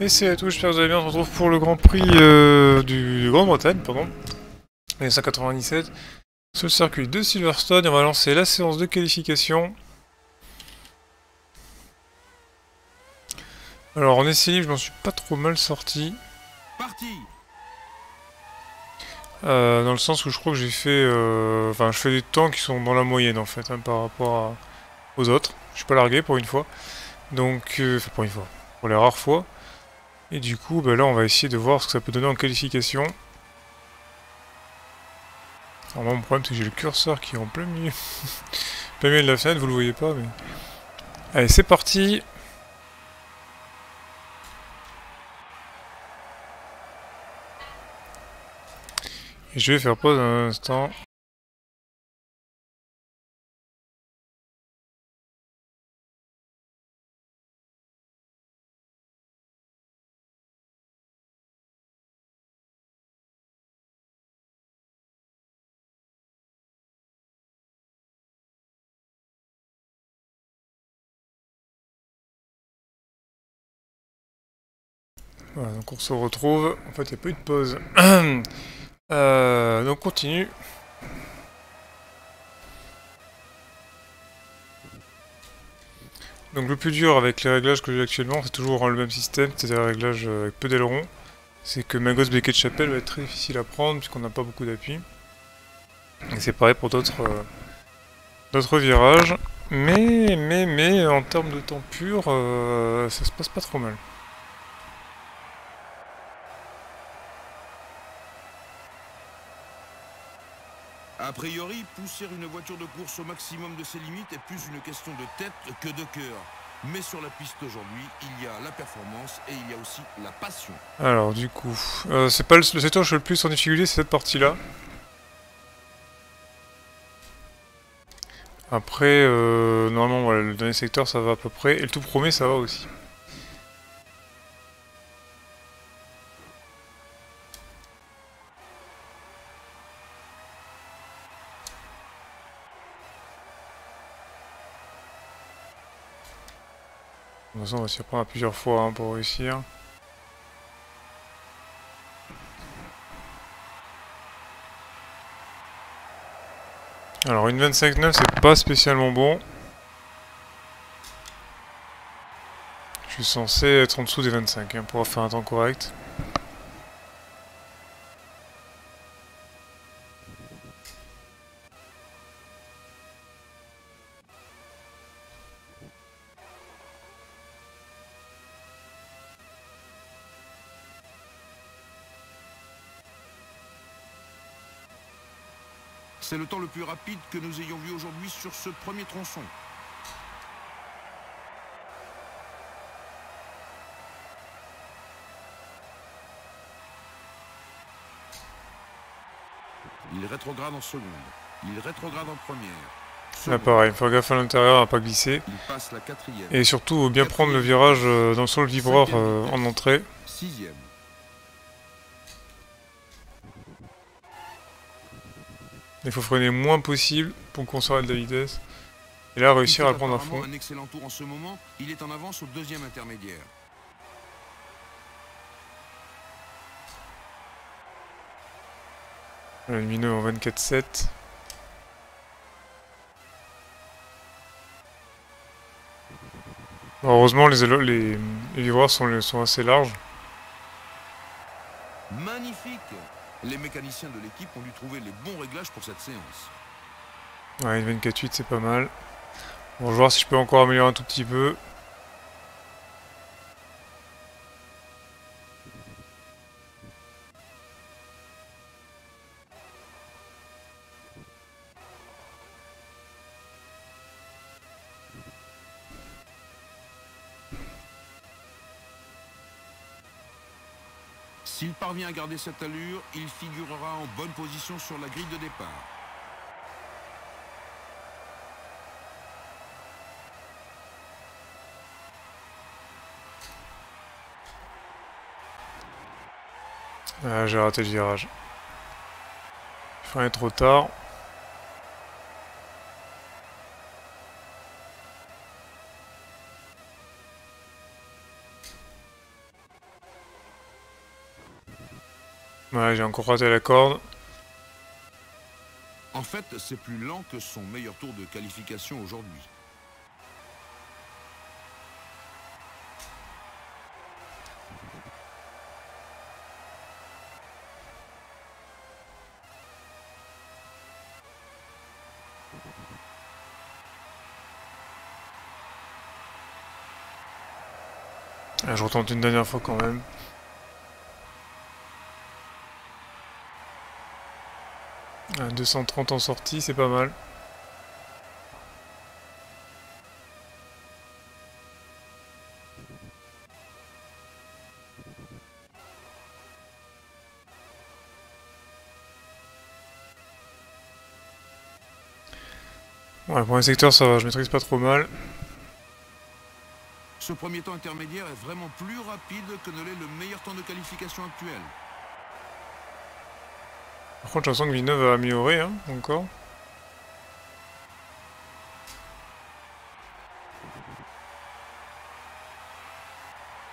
Et c'est à tous, j'espère que vous allez bien, on se retrouve pour le Grand Prix euh, du, de Grande-Bretagne, pardon, 1997, sur le circuit de Silverstone, et on va lancer la séance de qualification. Alors en essai libre, je m'en suis pas trop mal sorti. Parti Euh, dans le sens où je crois que j'ai fait... euh, Enfin, je fais des temps qui sont dans la moyenne, en fait, hein, par rapport à- aux autres. Je suis pas largué pour une fois. Donc... euh, Enfin, pour une fois. Pour les rares fois. Et du coup, bah là, on va essayer de voir ce que ça peut donner en qualification. Alors moi, mon problème, c'est que j'ai le curseur qui est en plein milieu. plein milieu de la fenêtre, vous le voyez pas. Allez, c'est parti Et je vais faire pause un instant. Voilà, donc on se retrouve. En fait, il n'y a pas eu de pause. Euh, donc, on continue. Donc, le plus dur avec les réglages que j'ai actuellement, c'est toujours le même système, c'est-à-dire un réglage euh, avec peu d'ailerons. C'est que Magos Beckett Chapelle va être très difficile à prendre puisqu'on n'a pas beaucoup d'appui. Et c'est pareil pour d'autres euh, virages. Mais, mais, mais, en termes de temps pur, euh, ça se passe pas trop mal. Priori, pousser une voiture de course au maximum de ses limites est plus une question de tête que de cœur. Mais sur la piste aujourd'hui, il y a la performance et il y a aussi la passion. Alors du coup, euh, c'est pas le, secteur où je suis le plus en difficulté, c'est cette partie-là. Après, euh, normalement, le dernier secteur ça va à peu près, et le tout premier ça va aussi. De toute façon, on va s'y reprendre à plusieurs fois hein, pour réussir. Alors une 25.9 c'est pas spécialement bon. Je suis censé être en dessous des 25 hein, pour faire un temps correct. C'est le temps le plus rapide que nous ayons vu aujourd'hui sur ce premier tronçon. Il rétrograde en seconde. Il rétrograde en première. Là Seconde. pareil, faut faire gaffe à l'intérieur à pas glisser. Il passe la quatrième. Et surtout bien prendre le virage euh, dans le sol vibreur euh, en entrée. Sixième. Il faut freiner le moins possible pour conserver de la vitesse. Et là réussir à le prendre à fond. un excellent tour en ce moment. Il est en avance au deuxième intermédiaire. Le lumineux en 24.7. Bon, Heureusement les, les, les vibreurs sont, sont assez larges. Magnifique Les mécaniciens de l'équipe ont dû trouver les bons réglages pour cette séance. Ouais, une 24.8 c'est pas mal. Bon, je vais voir si je peux encore améliorer un tout petit peu. Parvient à garder cette allure, il figurera en bonne position sur la grille de départ. Ah, j'ai raté le virage. Je freiné trop tard. J'ai encore raté la corde. En fait, c'est plus lent que son meilleur tour de qualification aujourd'hui. Ah, je retente une dernière fois quand même. Ah, 230 en sortie, c'est pas mal. Ouais, pour un secteur ça va, je maîtrise pas trop mal. Ce premier temps intermédiaire est vraiment plus rapide que ne l'est le meilleur temps de qualification actuel. Par contre, je sens que Villeneuve a amélioré, hein, encore.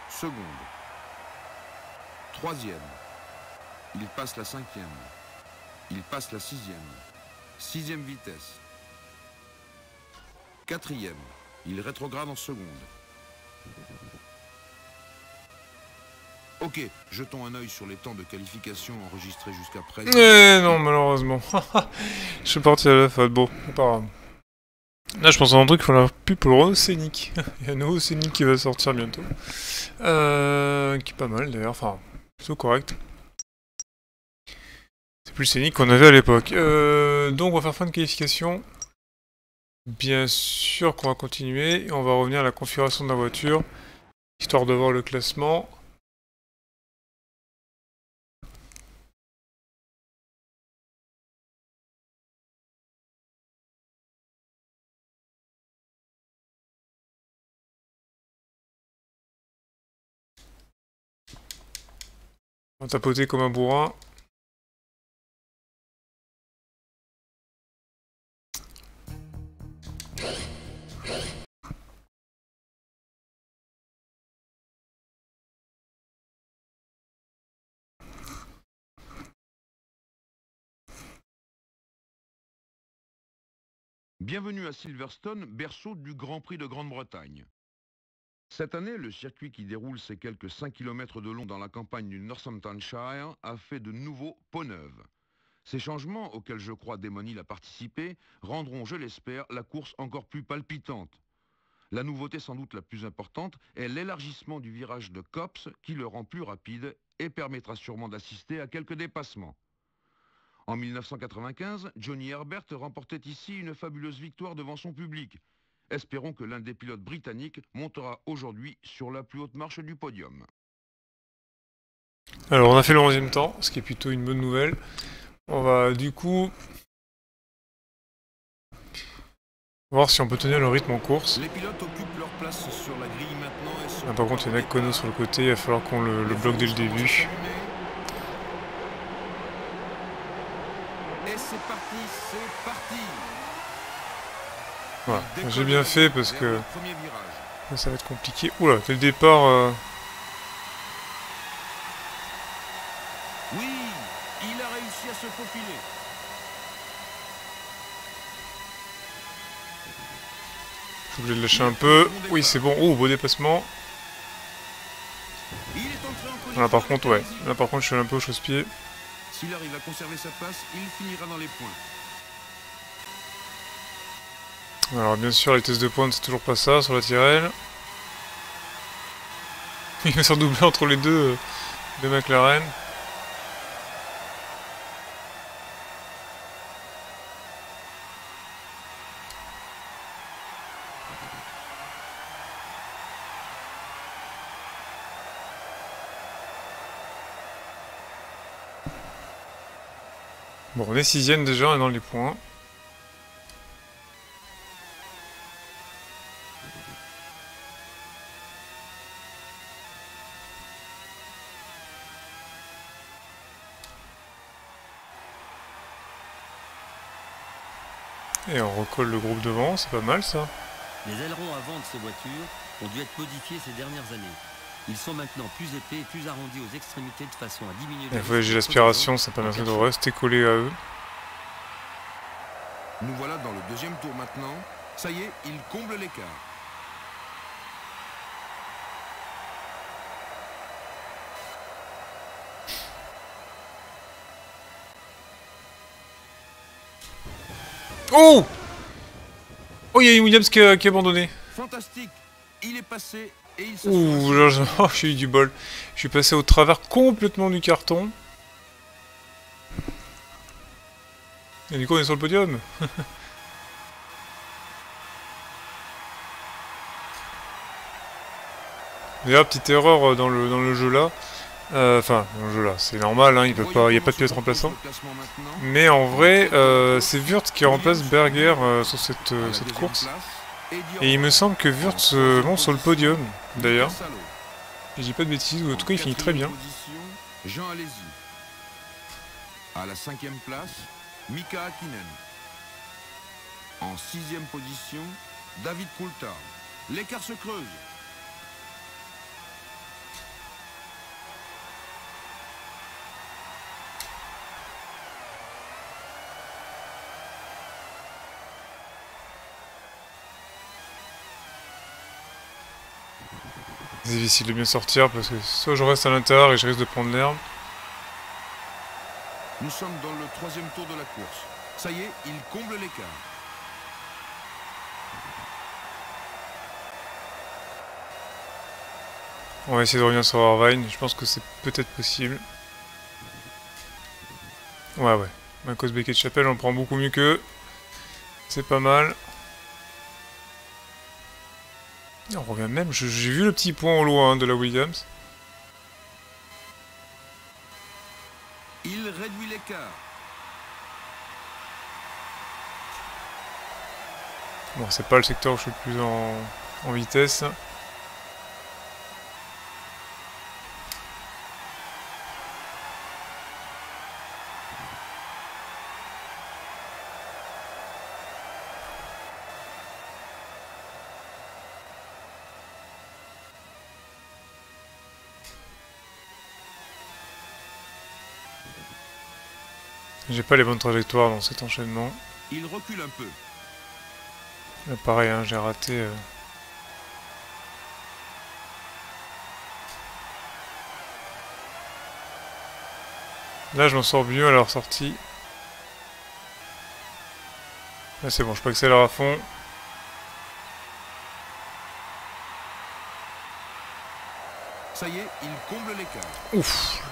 Seconde. Troisième. Il passe la cinquième. Il passe la sixième. Sixième vitesse. Quatrième. Il rétrograde en seconde. Ok, jetons un œil sur les temps de qualification enregistrés jusqu'à présent. Eh non, malheureusement. je suis parti à la faute. Bon, pas grave. Là, je pense à un truc, il faut la pub pour le Scénic. il y a un nouveau Scénic qui va sortir bientôt. Euh, qui est pas mal d'ailleurs, enfin, plutôt correct. C'est plus Scénic qu'on avait à l'époque. Euh, donc, on va faire fin de qualification. Bien sûr qu'on va continuer. Et on va revenir à la configuration de la voiture, histoire de voir le classement. On comme un bourrin. Bienvenue à Silverstone, berceau du Grand Prix de Grande-Bretagne. Cette année, le circuit qui déroule ses quelques 5 km de long dans la campagne du Northamptonshire a fait de nouveaux pots neufs. Ces changements, auxquels je crois Démonil a participé, rendront, je l'espère, la course encore plus palpitante. La nouveauté sans doute la plus importante est l'élargissement du virage de Cops qui le rend plus rapide et permettra sûrement d'assister à quelques dépassements. En 1995, Johnny Herbert remportait ici une fabuleuse victoire devant son public. Espérons que l'un des pilotes britanniques montera aujourd'hui sur la plus haute marche du podium. Alors on a fait le 11 temps, ce qui est plutôt une bonne nouvelle. On va du coup voir si on peut tenir le rythme en course. Les pilotes occupent leur place sur la grille maintenant. Et ah, par contre il y a Kono sur le côté, il va falloir qu'on le, le bloque dès le début. Et c'est parti, c'est parti Voilà, j'ai bien fait parce que ça va être compliqué. Oula, dès le départ... Euh... Oui, il a réussi à se faufiler. Je suis obligé de lâcher un peu. Oui, c'est bon. Oh, beau déplacement. Là, par contre, ouais. Là, par contre, je suis un peu au chausse-pied. S'il arrive à conserver sa place, il finira dans les points. Alors bien sûr, les tests de pointe, c'est toujours pas ça sur la Tyrell. Il va s'en doubler entre les deux, de McLaren. Bon, on est sixième déjà, on est dans les points. Recolle le groupe devant, c'est pas mal ça. Les ailerons avant de ces voitures ont dû être modifiés ces dernières années. Ils sont maintenant plus épais et plus arrondis aux extrémités de façon à diminuer... Il faut j'ai l'aspiration, ça permettrait de rester collé à eux. Nous voilà dans le deuxième tour maintenant. Ça y est, il comble l'écart. Oh Oh, il y a Williams qui a, qui a abandonné. Fantastique Il est passé et il Ouh, là, je- oh, j'ai eu du bol. Je suis passé au travers complètement du carton. Et du coup, on est sur le podium. D'ailleurs, petite erreur euh, dans le, dans le jeu là. Euh, Enfin, jeu là, c'est normal, hein, il peut pas, il n'y a pas de pilote remplaçant. Mais en vrai, euh, c'est Wurtz qui remplace Berger euh, sur cette, euh, cette course. Et il me semble que Wurtz euh, monte sur le podium, d'ailleurs. Et j'ai pas de bêtises, ou en tout cas il finit très bien. Jean. À la cinquième place, Mika Hakkinen. En sixième position, David Coulthard. L'écart se creuse. Difficile de bien sortir parce que soit je reste à l'intérieur et je risque de prendre l'herbe. Nous sommes dans le troisième tour de la course. Ça y est, il comble l'écart. On va essayer de revenir sur Irvine, je pense que c'est peut-être possible. Ouais ouais, Marcos Beckett Chapelle on prend beaucoup mieux qu'eux. C'est pas mal. Et On revient même, j'ai vu le petit point au loin de la Williams. Il réduit l'écart. Bon, c'est pas le secteur où je suis le plus en, en vitesse. J'ai pas les bonnes trajectoires dans cet enchaînement. Il recule un peu. Là, pareil, hein, j'ai raté. euh. Là, je m'en sors mieux à leur sortie. Là, c'est bon, je peux accélérer à fond. Ça y est, il comble l'écart. Ouf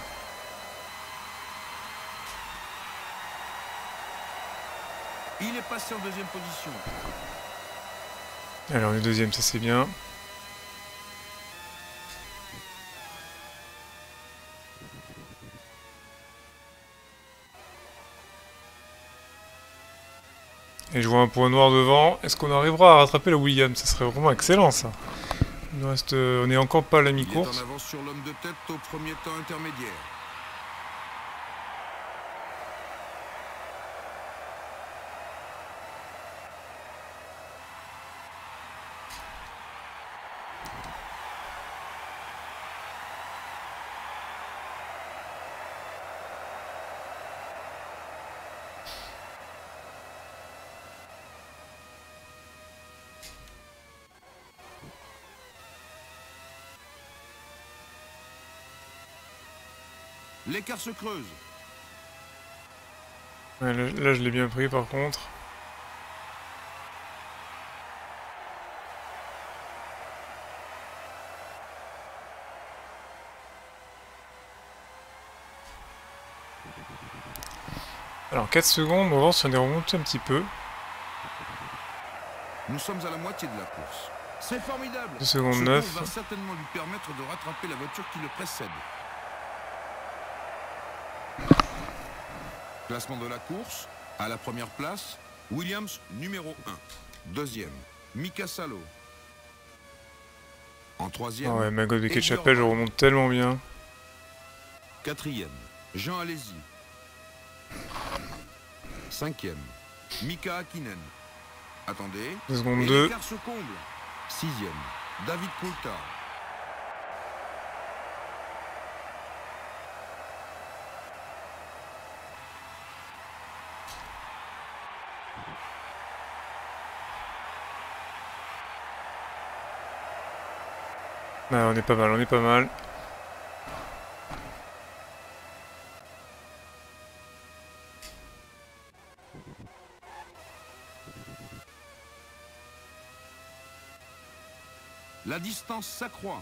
Il est passé en deuxième position. Allez, on est deuxième, ça c'est bien. Et je vois un point noir devant. Est-ce qu'on arrivera à rattraper la Williams? Ça serait vraiment excellent ça. Il nous reste, euh, on n'est encore pas à la en mi-course. avance sur l'homme de tête au premier temps intermédiaire. L'écart se creuse. Ouais, là, là, je l'ai bien pris par contre. Alors 4 secondes, on va voir si on est remonté un petit peu. Nous sommes à la moitié de la course. C'est formidable. 2 secondes Ce 9. tour va certainement lui permettre de rattraper la voiture qui le précède. Classement de la course. À la première place, Williams numéro 1. Deuxième, Mika Salo. En troisième, Ah ouais, Magot de Chapelle, je remonte tellement bien. quatrième, Jean Alési. Cinquième, Mika Hakkinen. Attendez. 2 secondes Et 2. l'écart se comble. Sixième, David Coulthard. On est pas mal, on est pas mal. La distance s'accroît.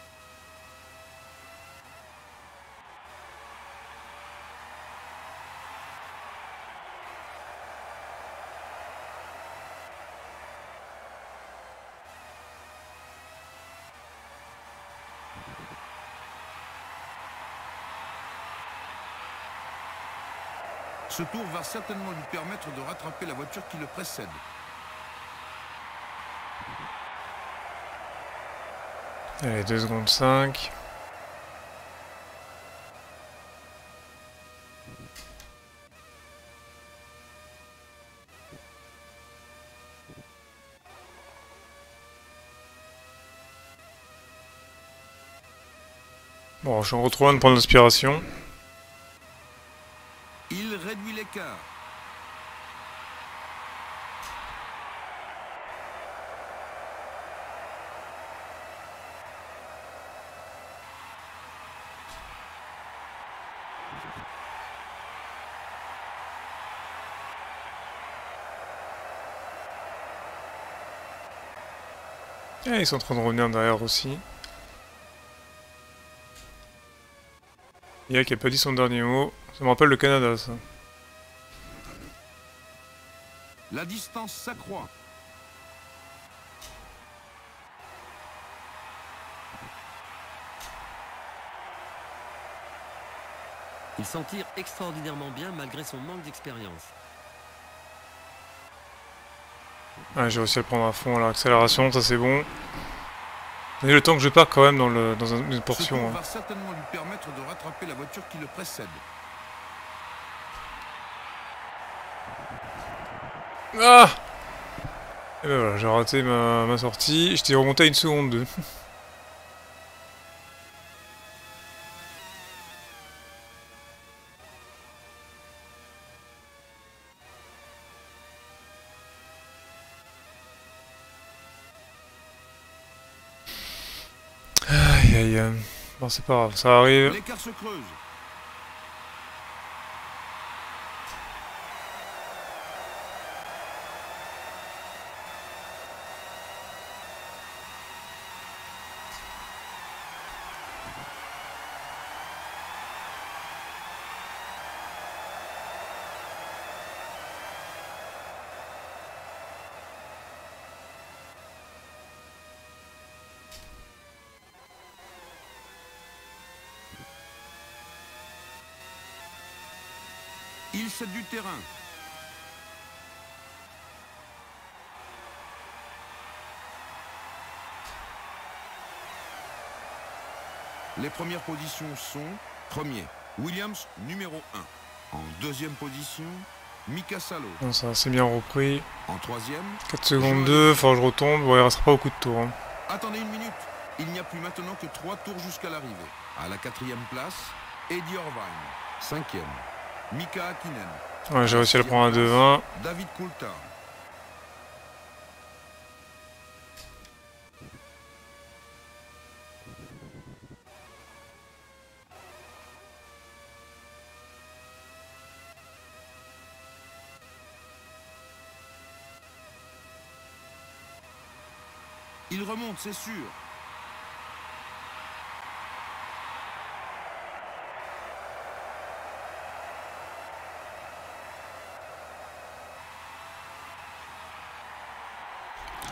Ce tour va certainement lui permettre de rattraper la voiture qui le précède. Allez, 2 secondes 5. Bon, je retrouve de prendre l'inspiration. Ah, ils sont en train de revenir derrière aussi. Yak a pas dit son dernier mot. Ça me rappelle le Canada, ça. La distance s'accroît. Il s'en tire extraordinairement bien malgré son manque d'expérience. Ouais, j'ai réussi à le prendre à fond, l'accélération, ça c'est bon. Et le temps que je pars quand même dans, le, dans une portion. Ce hein. va certainement lui permettre de rattraper la voiture qui le précède. Ah Et ben voilà, j'ai raté ma, sortie. J'étais remonté à une seconde 2. aïe aïe aïe. Bon c'est pas grave, ça arrive. L'écart se creuse. Il cède du terrain. Les premières positions sont premier, Williams numéro 1. En deuxième position, Mika Salo. Bon, ça c'est bien repris. En troisième, 4 secondes 2, faut que je retombe. Bon, il restera pas beaucoup de tours. hein. attendez une minute. Il n'y a plus maintenant que trois tours jusqu'à l'arrivée. À la quatrième place, Eddie Irvine. Cinquième, Mika Hakkinen. Ouais, j'ai réussi à le prendre à 2-20. David Coulthard. Il remonte, c'est sûr.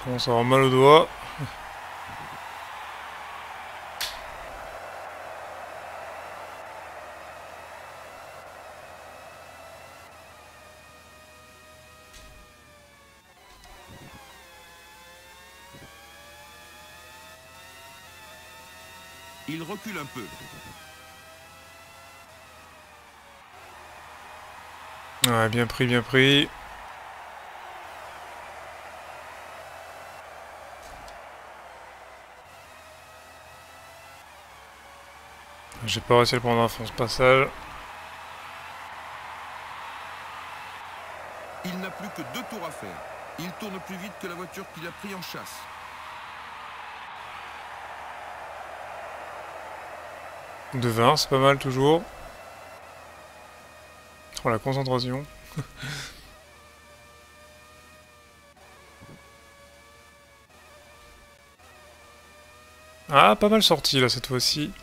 Commence à avoir mal au doigt. Il recule un peu. Ouais, bien pris, bien pris. J'ai pas réussi à le prendre à fond ce passage. Il n'a plus que deux tours à faire. Il tourne plus vite que la voiture qu'il a pris en chasse. De 20, c'est pas mal toujours. Oh la concentration. ah, pas mal sorti là cette fois-ci.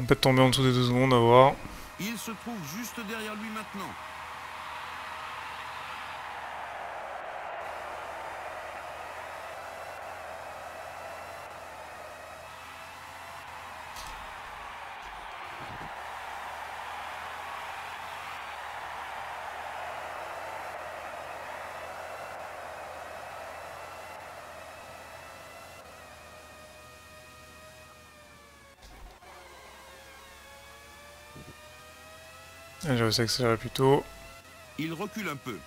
On peut tomber en dessous des deux secondes à voir. Il se trouve juste derrière lui maintenant. J'ai réussi à accélérer plus tôt. Il recule un peu.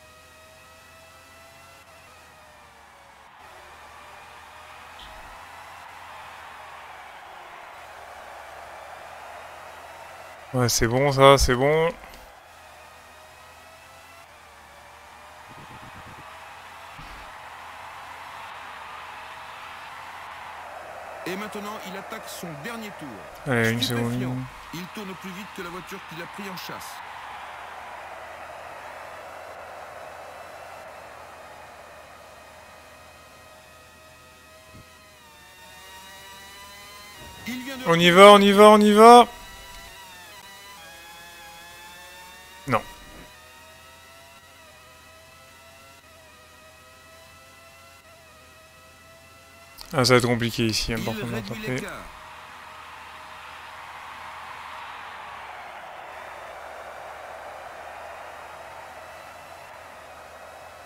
Ouais, c'est bon ça, c'est bon. Et maintenant, il attaque son dernier tour. Allez, une seconde. Il tourne plus vite que la voiture qu'il a pris en chasse. On y va, on y va, on y va Non. Ah, ça va être compliqué ici, hein, par contre, d'attraper.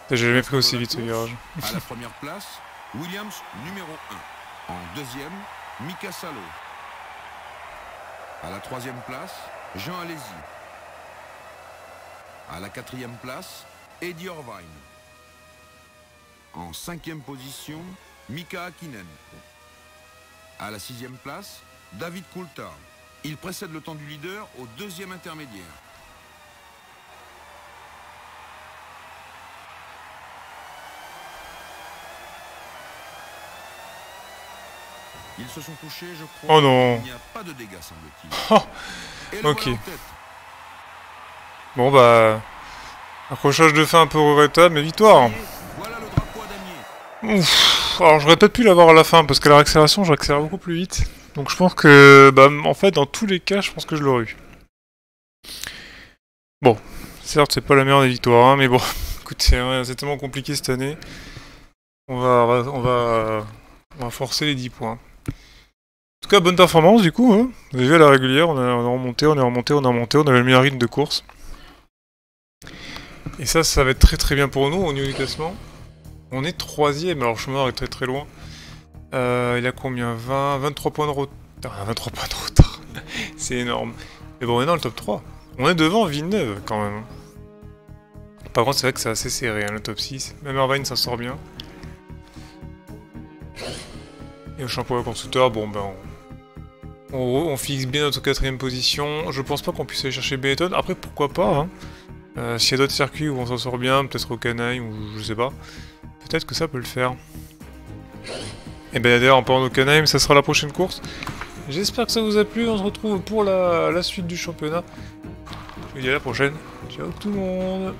J'ai jamais pris aussi vite ce virage. À la première place, Williams numéro 1. En deuxième, Mika Salo. À la troisième place, Jean Alési. À la quatrième place, Eddie Orvine. En cinquième position, Mika Hakkinen. À la sixième place, David Coulthard. Il précède le temps du leader au deuxième intermédiaire. Ils se sont touchés, je crois. Oh non. Il n'y a pas de dégâts, semble-t-il. Oh, Et le ok. voilà en tête. Bon bah... Accrochage de fin un peu regrettable, mais victoire Et Voilà le drapeau à damier. Ouf, alors j'aurais peut-être pu l'avoir à la fin parce qu'à la réaccélération j'accélère beaucoup plus vite. Donc je pense que, bah, en fait, dans tous les cas, je pense que je l'aurais eu. Bon, certes, c'est pas la meilleure des victoires, hein, mais bon, écoute, c'est tellement compliqué cette année. On va, on va, on va, forcer les 10 points. En tout cas, bonne performance du coup. Vous avez vu à la régulière, on a, on a remonté, on est remonté, on a remonté, on avait le meilleur rythme de course. Et ça, ça va être très très bien pour nous au niveau du classement. On est troisième, alors Schumacher est très très loin. Euh, il a combien? 20, 23 points de retard. Ah, 23 points de retard. C'est énorme. Mais bon, on est dans le top 3. On est devant Villeneuve quand même. Par contre, c'est vrai que c'est assez serré, hein, le top 6. Même Irvine s'en sort bien. Et au championnat constructeur, bon ben. On, on- on fixe bien notre quatrième position. Je pense pas qu'on puisse aller chercher Benetton. Après, pourquoi pas hein. Euh, S'il y a d'autres circuits où on s'en sort bien, peut-être au Canaille ou je sais pas. Peut-être que ça peut le faire. Et ben d'ailleurs en parlant Canaille, ça sera la prochaine course. J'espère que ça vous a plu, on se retrouve pour la, la suite du championnat. Je vous dis à la prochaine. Ciao tout le monde